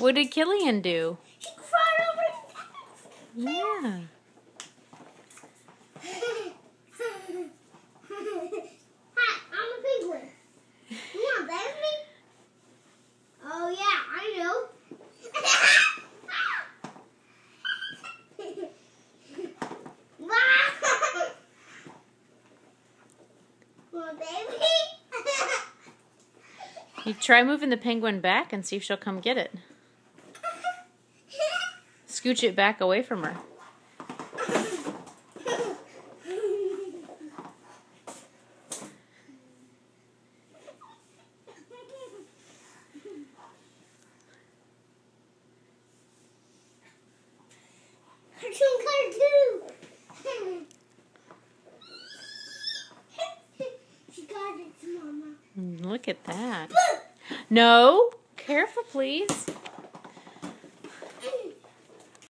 What did Killian do? He crawled over. Yeah. Hi, I'm a penguin. You want to play with me? Oh yeah, I know. Want to play with me? You try moving the penguin back and see if she'll come get it. Scooch it back away from her. Cartoon cartoon. she got it, Mama. Look at that. No. Careful, please.